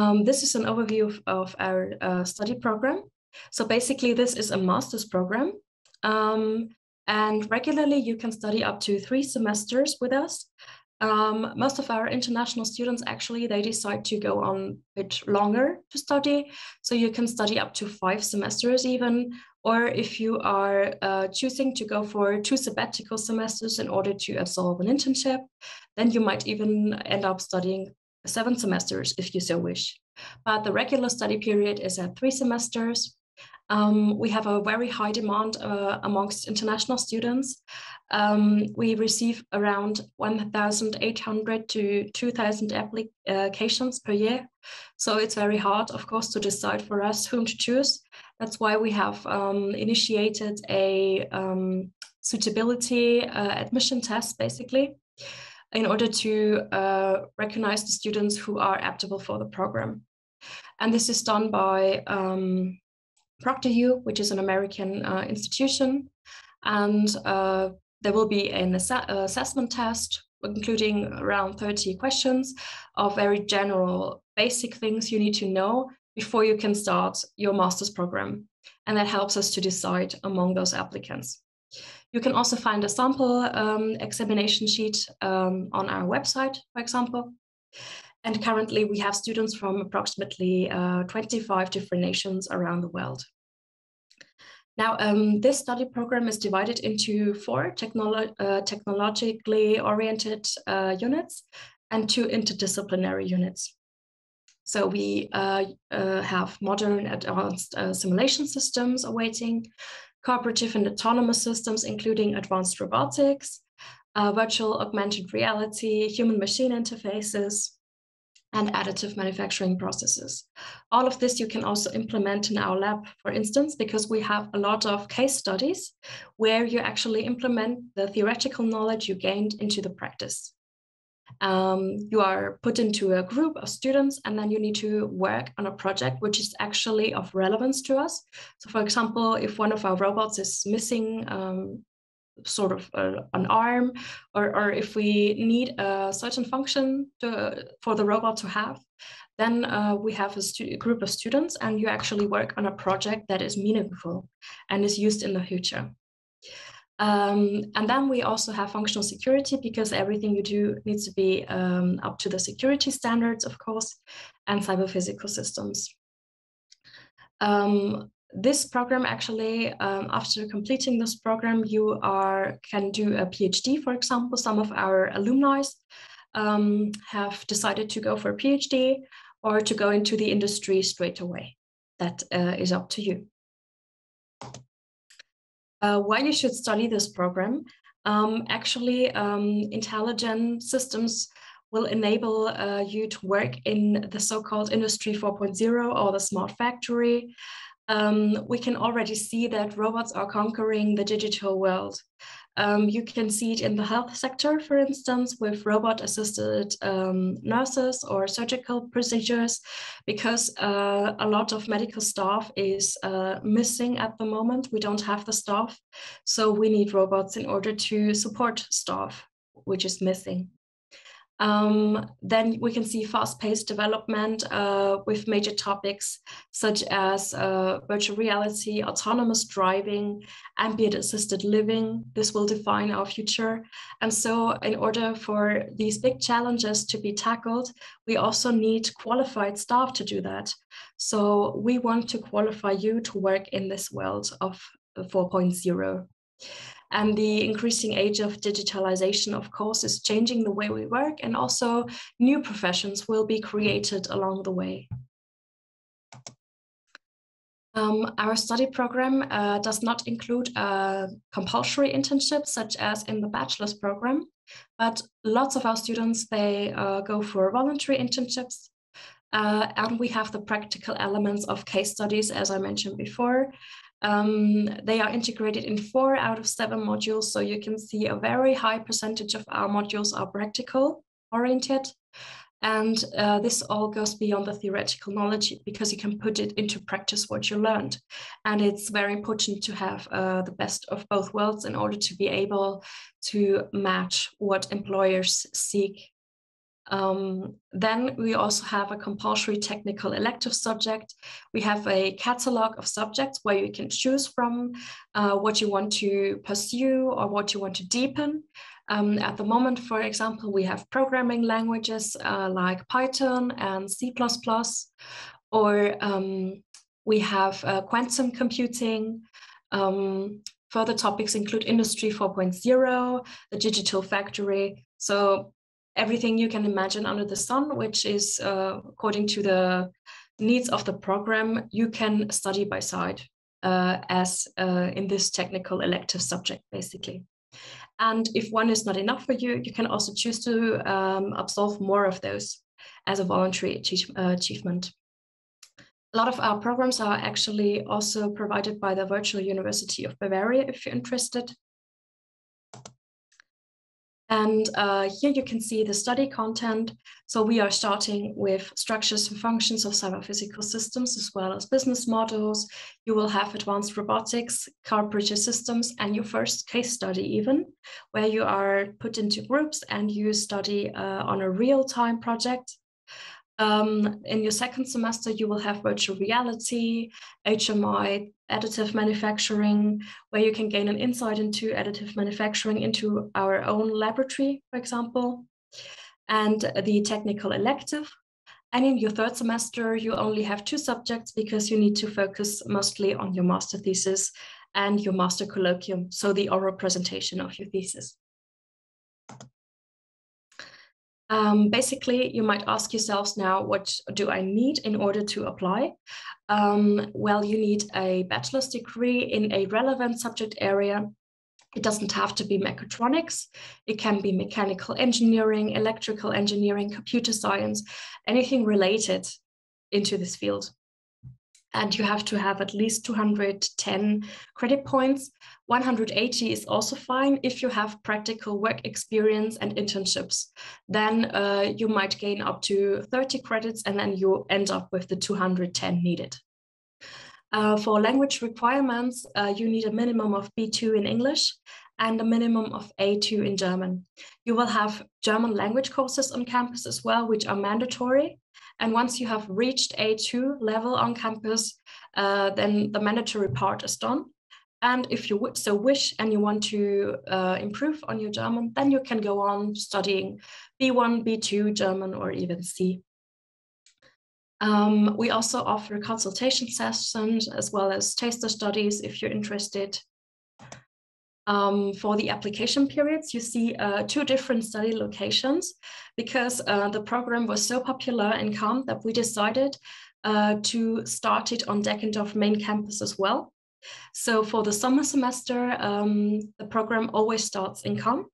Um, this is an overview of, of our uh, study program. So basically, this is a master's program. Um, and regularly, you can study up to three semesters with us. Um, most of our international students actually they decide to go on a bit longer to study so you can study up to five semesters even or if you are uh, choosing to go for two sabbatical semesters in order to absorb an internship then you might even end up studying seven semesters if you so wish but the regular study period is at three semesters um, we have a very high demand uh, amongst international students. Um, we receive around 1,800 to 2,000 applications per year. So it's very hard, of course, to decide for us whom to choose. That's why we have um, initiated a um, suitability uh, admission test, basically, in order to uh, recognize the students who are aptable for the program. And this is done by um, ProctorU, which is an American uh, institution. And uh, there will be an ass assessment test, including around 30 questions of very general, basic things you need to know before you can start your master's program. And that helps us to decide among those applicants. You can also find a sample um, examination sheet um, on our website, for example. And currently we have students from approximately uh, 25 different nations around the world. Now, um, this study program is divided into four technolo uh, technologically oriented uh, units and two interdisciplinary units. So we uh, uh have modern advanced uh, simulation systems awaiting, cooperative and autonomous systems, including advanced robotics, uh, virtual augmented reality, human-machine interfaces, and additive manufacturing processes. All of this you can also implement in our lab, for instance, because we have a lot of case studies where you actually implement the theoretical knowledge you gained into the practice. Um, you are put into a group of students and then you need to work on a project which is actually of relevance to us. So for example, if one of our robots is missing um, sort of a, an arm, or, or if we need a certain function to, for the robot to have, then uh, we have a group of students and you actually work on a project that is meaningful and is used in the future. Um, and then we also have functional security because everything you do needs to be um, up to the security standards, of course, and cyber physical systems. Um, this program actually, um, after completing this program, you are can do a PhD, for example. Some of our alumni um, have decided to go for a PhD or to go into the industry straight away. That uh, is up to you. Uh, why you should study this program? Um, actually, um, intelligent systems will enable uh, you to work in the so-called Industry 4.0 or the smart factory um, we can already see that robots are conquering the digital world. Um, you can see it in the health sector, for instance, with robot assisted um, nurses or surgical procedures, because uh, a lot of medical staff is uh, missing at the moment. We don't have the staff. So we need robots in order to support staff, which is missing. Um, then we can see fast-paced development uh, with major topics such as uh, virtual reality, autonomous driving, ambient assisted living. This will define our future. And so in order for these big challenges to be tackled, we also need qualified staff to do that. So we want to qualify you to work in this world of 4.0. And the increasing age of digitalization, of course, is changing the way we work and also new professions will be created along the way. Um, our study program uh, does not include a compulsory internship such as in the bachelor's program, but lots of our students, they uh, go for voluntary internships. Uh, and we have the practical elements of case studies, as I mentioned before, um, they are integrated in four out of seven modules, so you can see a very high percentage of our modules are practical oriented. And uh, this all goes beyond the theoretical knowledge because you can put it into practice what you learned. And it's very important to have uh, the best of both worlds in order to be able to match what employers seek Um, then we also have a compulsory technical elective subject. We have a catalog of subjects where you can choose from uh, what you want to pursue or what you want to deepen. Um, at the moment, for example, we have programming languages uh, like Python and C++, or um, we have uh, quantum computing. Um, further topics include Industry 4.0, the digital factory. So everything you can imagine under the sun, which is uh, according to the needs of the program, you can study by side uh, as uh, in this technical elective subject, basically. And if one is not enough for you, you can also choose to um, absolve more of those as a voluntary uh, achievement. A lot of our programs are actually also provided by the Virtual University of Bavaria, if you're interested. And uh, here you can see the study content. So we are starting with structures and functions of cyber-physical systems, as well as business models. You will have advanced robotics, car bridge systems, and your first case study even, where you are put into groups and you study uh, on a real-time project. Um, in your second semester, you will have virtual reality, HMI, additive manufacturing, where you can gain an insight into additive manufacturing into our own laboratory, for example, and the technical elective. And in your third semester, you only have two subjects because you need to focus mostly on your master thesis and your master colloquium, so the oral presentation of your thesis. Um, basically, you might ask yourselves now, what do I need in order to apply? Um, well, you need a bachelor's degree in a relevant subject area. It doesn't have to be mechatronics. It can be mechanical engineering, electrical engineering, computer science, anything related into this field and you have to have at least 210 credit points. 180 is also fine if you have practical work experience and internships. Then uh, you might gain up to 30 credits and then you end up with the 210 needed. Uh, for language requirements, uh, you need a minimum of B2 in English and a minimum of A2 in German. You will have German language courses on campus as well, which are mandatory. And once you have reached A2 level on campus, uh, then the mandatory part is done. And if you so wish and you want to uh, improve on your German, then you can go on studying B1, B2 German, or even C. Um, we also offer consultation sessions as well as taster studies if you're interested. Um, for the application periods, you see uh, two different study locations because uh, the program was so popular in Cham that we decided uh, to start it on Deggendorf main campus as well. So for the summer semester, um, the program always starts in Cham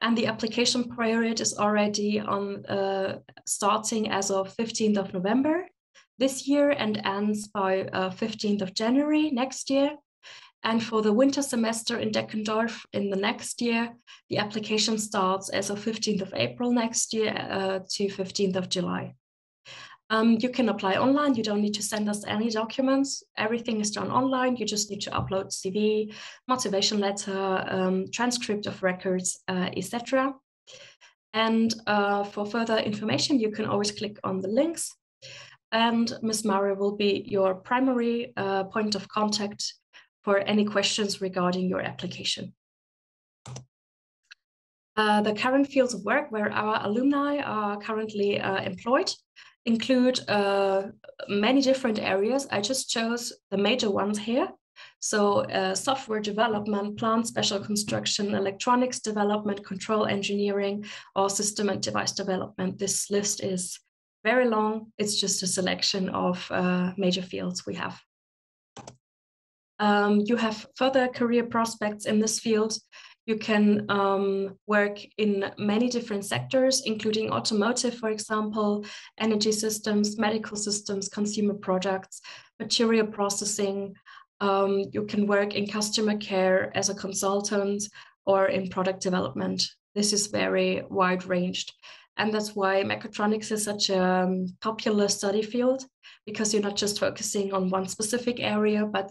and the application period is already on uh, starting as of 15th of November this year and ends by 15th uh, of January next year. And for the winter semester in Deggendorf in the next year, the application starts as of 15th of April next year uh, to 15th of July. Um, you can apply online. You don't need to send us any documents. Everything is done online. You just need to upload CV, motivation letter, um, transcript of records, uh, etc. And uh, for further information, you can always click on the links. And Ms. Mara will be your primary uh, point of contact for any questions regarding your application. Uh, the current fields of work where our alumni are currently uh, employed include uh, many different areas. I just chose the major ones here. So uh, software development, plant special construction, electronics development, control engineering, or system and device development. This list is very long. It's just a selection of uh, major fields we have. Um, you have further career prospects in this field. You can um, work in many different sectors, including automotive, for example, energy systems, medical systems, consumer products, material processing. Um, you can work in customer care as a consultant or in product development. This is very wide ranged. And that's why mechatronics is such a um, popular study field because you're not just focusing on one specific area, but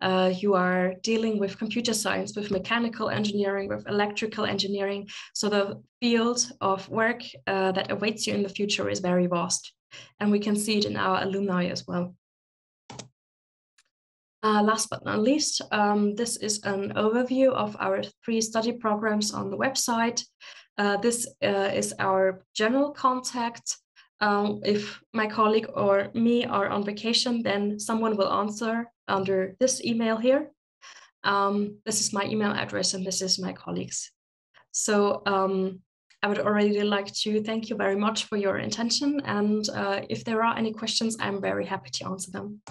uh, you are dealing with computer science, with mechanical engineering, with electrical engineering. So the field of work uh, that awaits you in the future is very vast. And we can see it in our alumni as well. Uh, last but not least, um, this is an overview of our three study programs on the website. Uh, this uh, is our general contact. Um, if my colleague or me are on vacation, then someone will answer under this email here. Um, this is my email address and this is my colleagues. So um, I would already like to thank you very much for your attention. And uh, if there are any questions, I'm very happy to answer them.